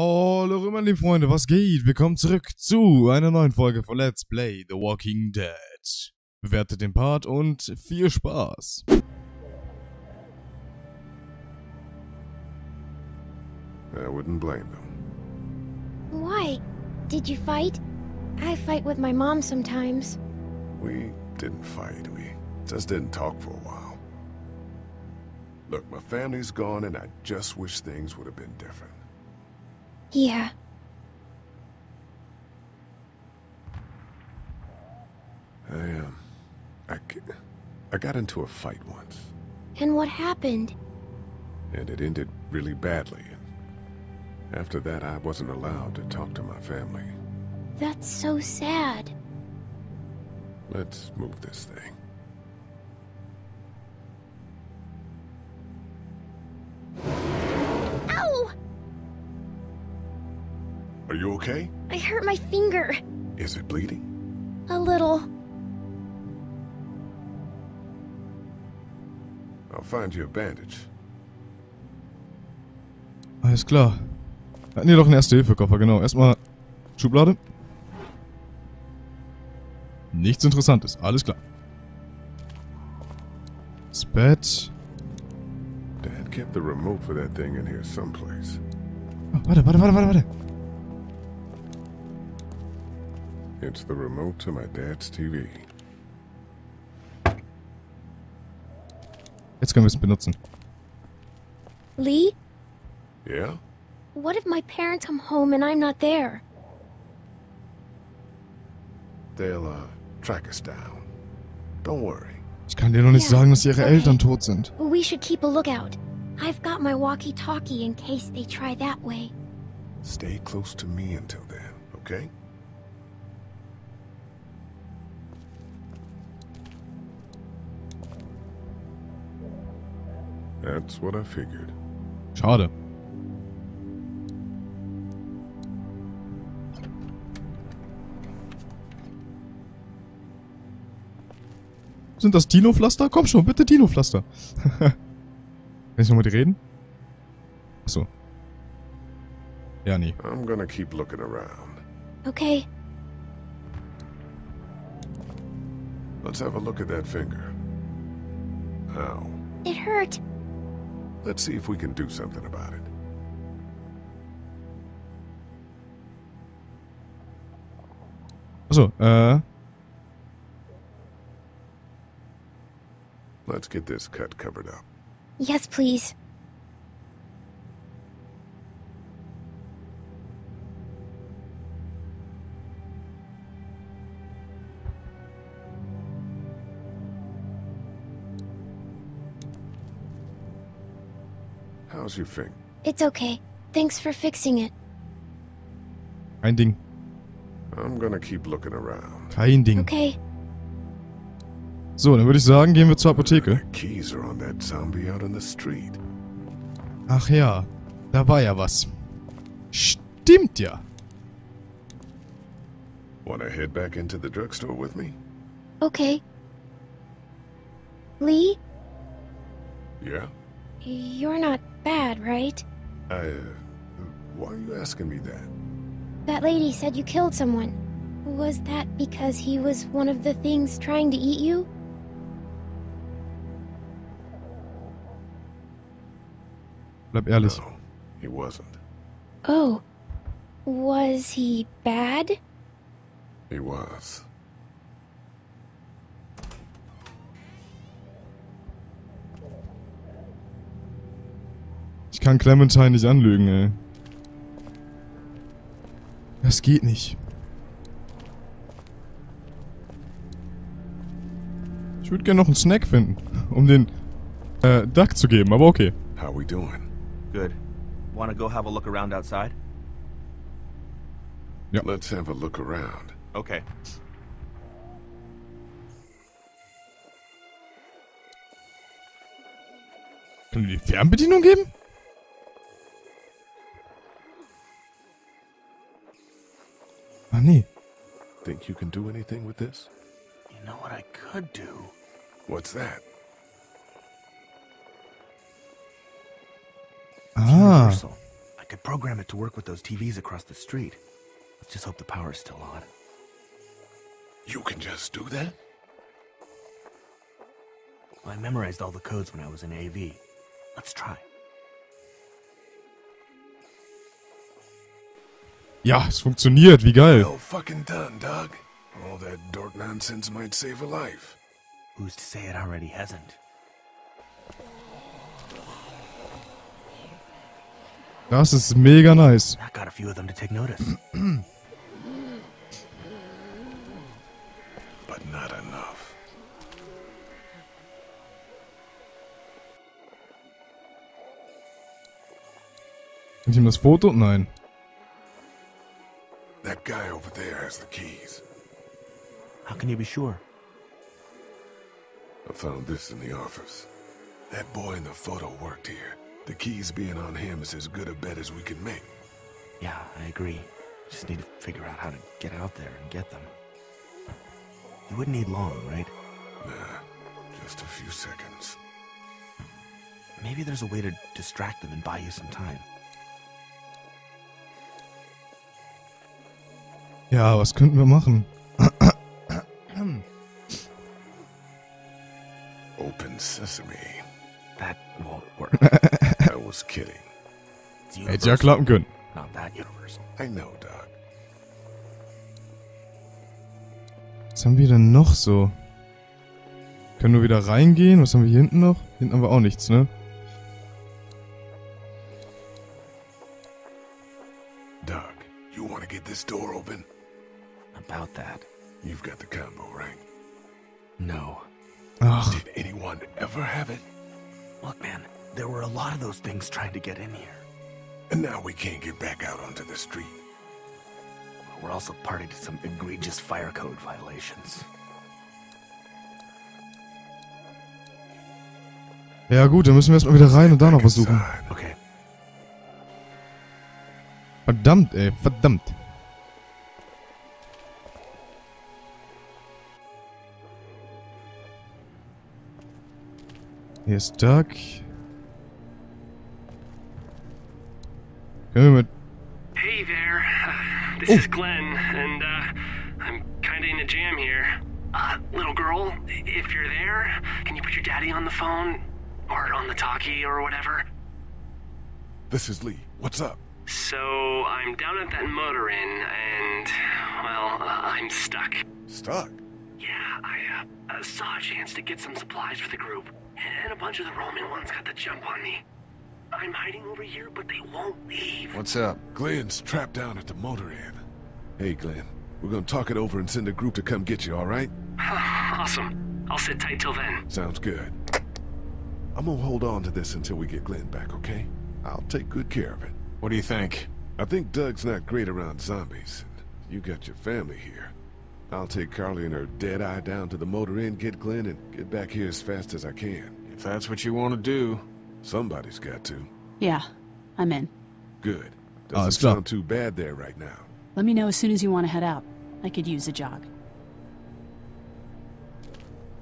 Hallo meine Freunde, was geht? Willkommen zurück zu einer neuen Folge von Let's Play The Walking Dead. Bewertet den Part und viel Spaß. I wouldn't blame them. Why? Did you fight? I fight with my mom sometimes. We didn't fight. We just didn't talk for a while. Look, my family's gone, and I just wish things would have been different. Yeah. I, um, I, I got into a fight once, And what happened? and it ended really badly. And after that, I wasn't allowed to talk to my family. That's so sad. Let's move this thing. Are you okay? I hurt my finger. Is it bleeding? A little. I'll find you a bandage. Alles klar. Hatten wir doch einen Erste-Hilfe-Koffer, genau. Erstmal Schublade. Nichts Interessantes, alles klar. Das Bett. Dad kept the remote for that thing in here someplace. Oh, warte, warte, warte, warte, warte. It's the remote to my dad's TV. Jetzt können wir es benutzen. Lee, Yeah? what if my parents come home and I'm not there? They'll, uh, track us down. Don't worry. Ich kann dir noch nicht Ja, sagen, dass ihre okay. Eltern tot sind. We should keep a lookout. I've got my walkie-talkie in case they try that way. Stay close to me until then, okay? That's what I figured. Schade. Sind das Dino-Pflaster? Komm schon, bitte Dino-Pflaster. Kann ich nochmal die reden? Achso. Ja, nee. I'm gonna keep looking around. Okay. Let's have a look at that finger. Ow. It hurt. Let's see if we can do something about it. Achso, äh. Uh, Let's get this cut covered up. Yes, please. How's your finger? It's okay. Thanks for fixing it. Kein Ding. I'm gonna keep looking around. Kein Ding. Okay. So, dann würde ich sagen, gehen wir zur The Apotheke. keys are on that zombie out in the street. Ach ja, da war ja was. Stimmt ja. Wanna head back into the drugstore with me? Okay. Lee, Yeah? you're not bad, right? I, uh, why are you asking me that? That lady said you killed someone. Was that because he was one of the things trying to eat you? Bleib ehrlich. No, he wasn't. Oh. Was he bad? He was. Kann Clementine nicht anlügen, ey. Das geht nicht. Ich würde gerne noch einen Snack finden, um den äh, Duck zu geben, aber okay. How we doing? Good. Want to go have a look around outside? Let's have a look around. Okay. Können wir die Fernbedienung geben? Nee. Think you can do anything with this? You know what I could do? What's that? Ah. Universal. I could program it to work with those TVs across the street. Let's just hope the power's still on. You can just do that? I memorized all the codes when I was in AV. Let's try. Ja, es funktioniert. Wie geil. Well fucking done, Doug. All that dork nonsense might save a life. Who's to say it already hasn't? Das ist mega nice. That got a few of them to take notice. But not enough. Und ihm das Foto? Nein. Has the keys. How can you be sure? I found this in the office. That boy in the photo worked here. The keys being on him is as good a bet as we can make. Yeah, I agree. Just need to figure out how to get out there and get them. You wouldn't need long, right? Nah, just a few seconds. Maybe there's a way to distract them and buy you some time. Ja, was könnten wir machen? Open sesame. That won't work. I was kidding. Hätte ja klappen können. not that universal. I know, Doc. Was haben wir denn noch so? Können wir wieder reingehen? Was haben wir hier hinten noch? Hinten haben wir auch nichts, ne? Doc, you want to get this door open? About that. You've got the combo, right? No. Ach, Did anyone ever have it? Look, man, there were a lot of those things trying to get in here. And now we can't get back out onto the street. We're also party to some egregious fire code violations. ja gut, dann müssen wir erstmal wieder rein und da noch was suchen. Inside. Okay, Verdammt, ey, verdammt. Hier ist Doug. Können wir mit... Hey there. Uh, this Oh. is Glenn, and uh, I'm kind of in a jam here. Uh, little girl, if you're there, can you put your daddy on the phone? Or on the talkie or whatever? This is Lee. What's up? So, I'm down at that motor inn, and, well, uh, I'm stuck. Stuck. Yeah, I uh, uh, saw a chance to get some supplies for the group, and a bunch of the Roman ones got the jump on me. I'm hiding over here, but they won't leave. What's up? Glenn's trapped down at the motor inn. Hey, Glenn. We're gonna talk it over and send a group to come get you, all right? awesome. I'll sit tight till then. Sounds good. I'm gonna hold on to this until we get Glenn back, okay? I'll take good care of it. What do you think? I think Doug's not great around zombies. You got your family here. I'll take Carly and her dead eye down to the motor inn, get Glenn, and get back here as fast as I can. If that's what you want to do. Somebody's got to. Yeah, I'm in. Good. Ah, Doesn't ist sound too bad there right now. Let me know as soon as you want to head out. I could use a jog.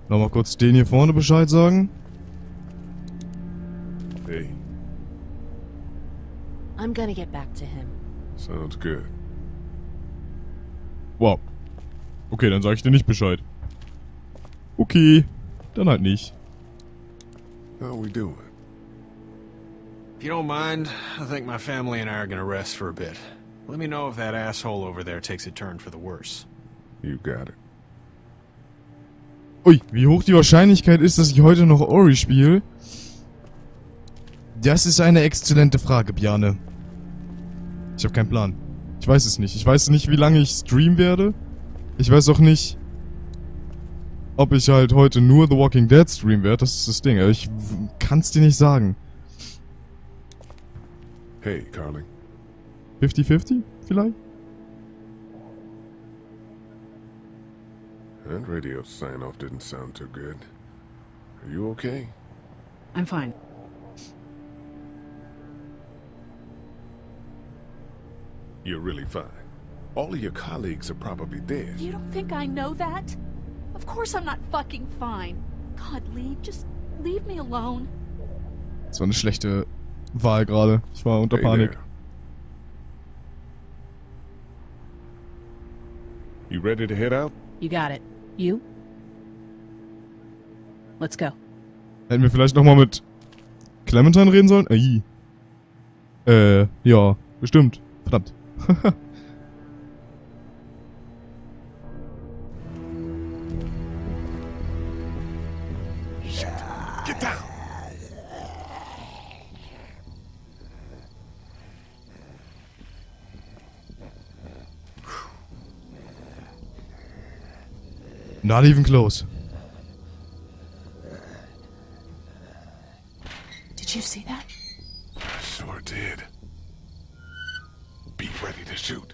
Nochmal kurz den hier vorne Bescheid sagen. Hey, I'm gonna get back to him. sounds good. Wow. Okay, dann sage ich dir nicht Bescheid. Okay, dann halt nicht. How we doing? If you don't mind, I think my family and I are gonna rest for a bit. Let me know if that asshole over there takes a turn for the worse. You got it. Ui, wie hoch die Wahrscheinlichkeit ist, dass ich heute noch Ori spiele? Das ist eine exzellente Frage, Bjane. Ich habe keinen Plan. Ich weiß es nicht. Ich weiß nicht, wie lange ich streamen werde. Ich weiß auch nicht, ob ich halt heute nur The Walking Dead streamen werde. Das ist das Ding. Ich kann es dir nicht sagen. Hey, Carly. 50-50 vielleicht? That radio sign-off didn't sound too good. Are you okay? I'm fine. You're really fine. All of your colleagues are probably dead. You don't think I know that? Of course I'm not fucking fine. God, Lee, just leave me alone. Das war eine schlechte Wahl gerade. Ich war unter hey Panik. There. You ready to head out? You got it. You? Let's go. Hätten wir vielleicht nochmal mit Clementine reden sollen? Äh, äh, ja, bestimmt. Verdammt. Haha. Not even close. Did you see that? Sure did. Be ready to shoot.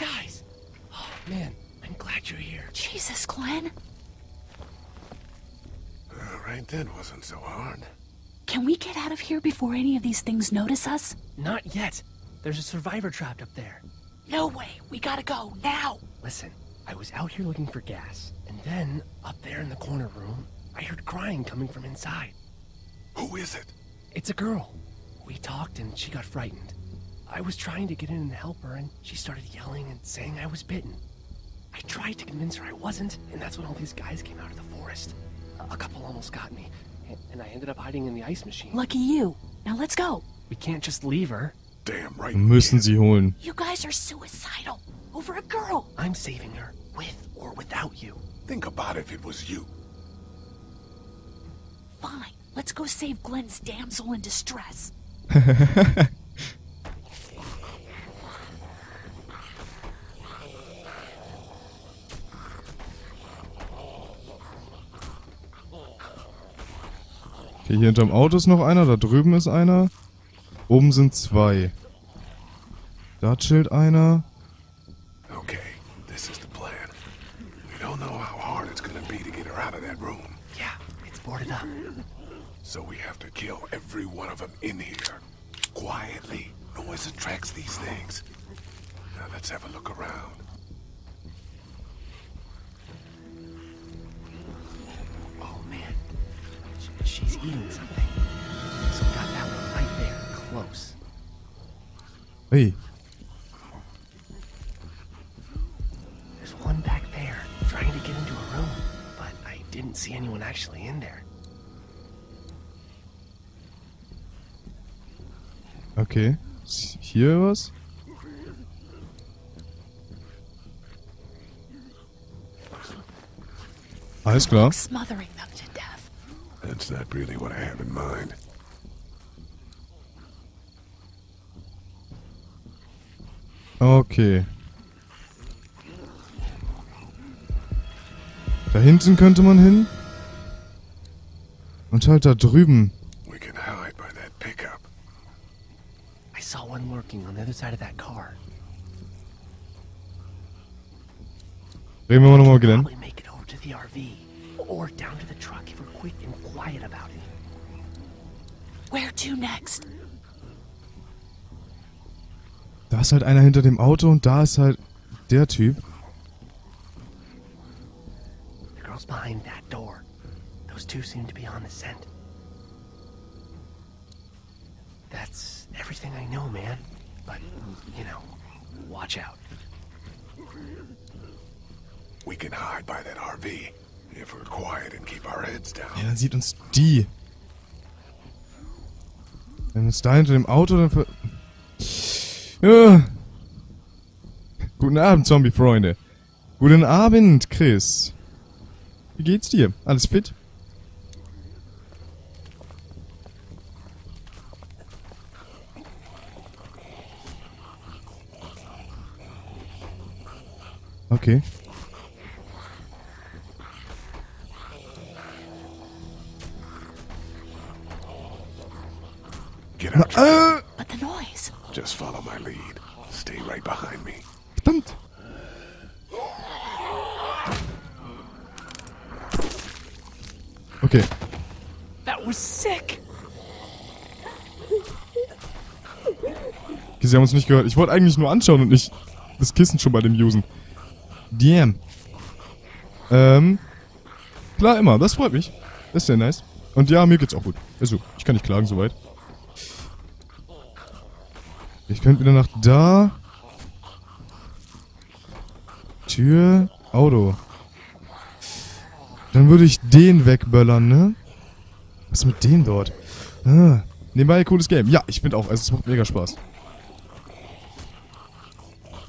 Guys! Oh, man, I'm glad you're here. Jesus, Glenn. Uh, right then wasn't so hard. Can we get out of here before any of these things notice us? Not yet. There's a survivor trapped up there. No way. We gotta go now. Listen, I was out here looking for gas, and then, up there in the corner room, I heard crying coming from inside. Who is it? It's a girl. We talked and she got frightened. I was trying to get in and help her, and she started yelling and saying I was bitten. I tried to convince her I wasn't, and that's when all these guys came out of the forest. A, a couple almost got me, and, and I ended up hiding in the ice machine. Lucky you. Now let's go. We can't just leave her. Müssen sie holen. You guys are suicidal. Over a girl. I'm saving her, with or without you. Think about if it was you. Fine. Let's go save Glenn's damsel in distress. Okay, hier hinterm Auto ist noch einer, da drüben ist einer. Oben sind zwei. Da chillt einer. Okay, this is the plan. We don't know how hard it's gonna be to get her out of that room. Yeah, it's boarded up. So we have to kill every one of them in here. Quietly. Noise attracts these things. Now let's have a look around. Oh man, she's eating something. Close. Hey, There's one back there, trying to get into a room, but I didn't see anyone actually in there. okay. Ist hier was? Alles klar. Smothering them to death. That's not really what I have in mind. Okay. Da hinten könnte man hin. Und halt da drüben. We can hide by that pickup. I saw one lurking on the other side of that car. Reden wir mal nochmal Glenn. Make it over to the RV, or down to the truck if we're quick and quiet about it. Where to next? Da ist halt einer hinter dem Auto und da ist halt der Typ. The girl's behind that door. Those two seem to be on the scent. That's everything I know, man. But, you know, watch out. We can hide by that RV. If we're quiet and keep our heads down. Ja, dann sieht uns die. Wenn uns da hinter dem Auto dann Guten Abend, Zombie-Freunde. Guten Abend, Chris. Wie geht's dir? Alles fit? Okay. Get out. Äh, But the noise. Just follow my lead. Stay right behind me. verdammt. Okay. That was sick! Okay, Sie haben uns nicht gehört. Ich wollte eigentlich nur anschauen und nicht das Kissen schon bei dem Usen. Damn. Ähm. Klar, immer. Das freut mich. Das ist sehr nice. Und ja, mir geht's auch gut. Also, ich kann nicht klagen soweit. Ich könnte wieder nach da. Tür, Auto. Dann würde ich den wegböllern, ne? Was ist mit dem dort? Ah, nebenbei cooles Game. Ja, ich finde auch. Also es macht mega Spaß.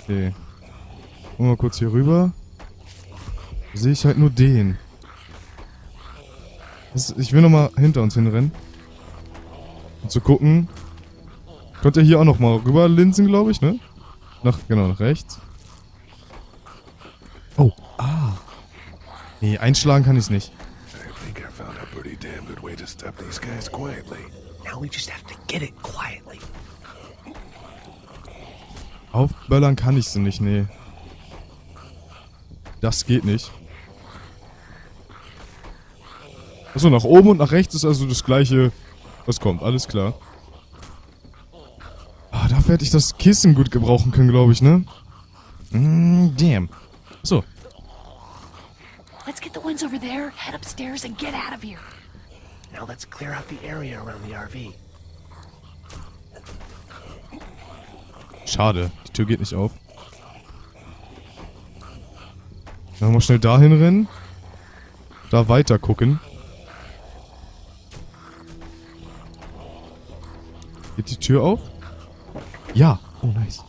Okay. Und mal kurz hier rüber. Sehe ich halt nur den. Das, ich will nochmal hinter uns hinrennen. Um zu gucken. Könnt ihr hier auch nochmal rüber linsen, glaube ich, ne? Nach, genau, nach rechts. Oh, ah. Nee, einschlagen kann ich nicht. Aufböllern kann ich sie nicht, nee. Das geht nicht. Achso, nach oben und nach rechts ist also das gleiche, was kommt. Alles klar. Dafür hätte ich das Kissen gut gebrauchen können, glaube ich, ne? Mm, damn. So. Let's get the ones over there, head upstairs, and get out of here. Now let's clear out the area around the RV. Schade, die Tür geht nicht auf. Dann mal schnell dahin rennen. Da weiter gucken. Geht die Tür auf? Ja. Oh, nice.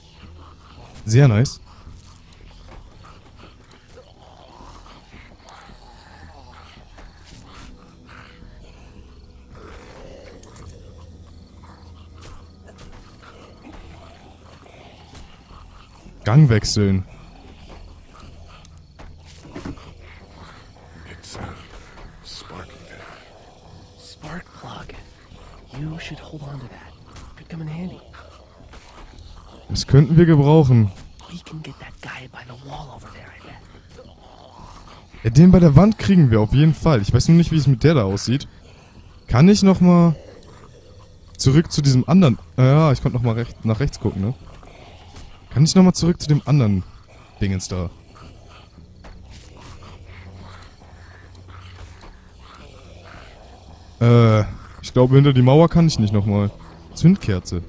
Sehr nice. Gang wechseln. It's, uh, sparking there. Spark plug. You should hold on to that. Could come in handy. Das könnten wir gebrauchen. Ja, den bei der Wand kriegen wir auf jeden Fall. Ich weiß nur nicht, wie es mit der da aussieht. Kann ich nochmal zurück zu diesem anderen... Ah ja, ich konnte nochmal recht, nach rechts gucken, ne? Kann ich nochmal zurück zu dem anderen Dingens da? Äh, ich glaube, hinter die Mauer kann ich nicht nochmal. Zündkerze.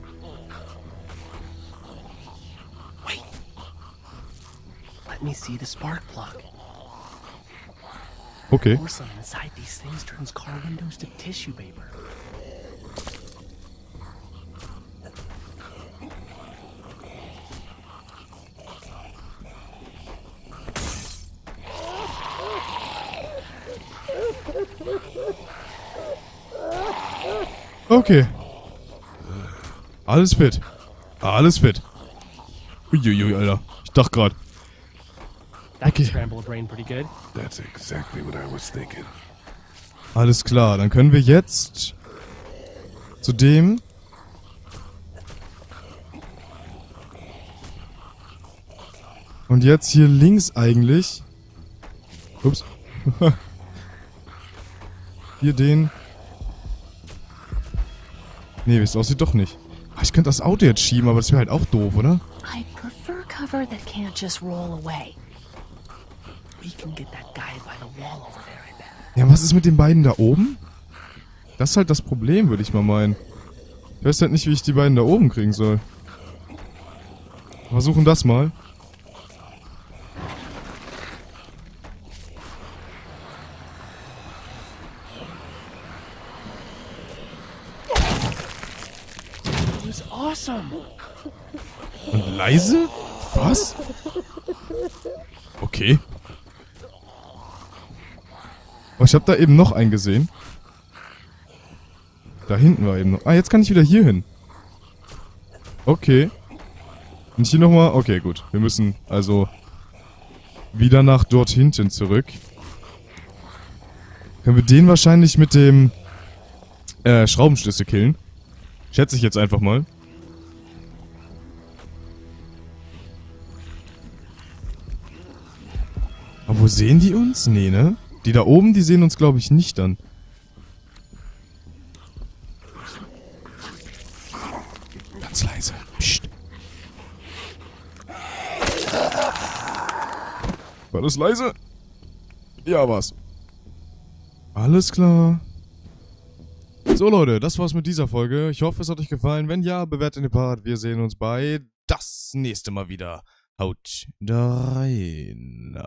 Wait. Let me see the spark plug. Okay. Porcelain inside these things turns car windows to tissue paper. Okay. Alles fit. Alles fit. Uiuiui, Alter. Ich dachte gerade. That can Okay. scramble a brain pretty good. That's exactly what I was thinking. Alles klar, dann können wir jetzt zu dem. Und jetzt hier links eigentlich. Ups. hier den. Nee, wie es aussieht, doch nicht. Ah, Ich könnte das Auto jetzt schieben, aber das wäre halt auch doof, oder? I prefer cover that can't just roll away. Ja, was ist mit den beiden da oben? Das ist halt das Problem, würde ich mal meinen. Ich weiß halt nicht, wie ich die beiden da oben kriegen soll. Versuchen das mal. Und leise? Was? Okay. Oh, ich habe da eben noch einen gesehen. Da hinten war eben noch. Ah, jetzt kann ich wieder hier hin. Okay. Und hier nochmal. Okay, gut. Wir müssen also wieder nach dort hinten zurück. Können wir den wahrscheinlich mit dem äh, Schraubenschlüssel killen? Schätze ich jetzt einfach mal. Aber wo sehen die uns? Nee, ne? Die da oben, die sehen uns, glaube ich, nicht dann. Ganz leise. Psst. War das leise? Ja, war's. Alles klar. So, Leute, das war's mit dieser Folge. Ich hoffe, es hat euch gefallen. Wenn ja, bewertet den Part. Wir sehen uns bei das nächste Mal wieder. Haut rein.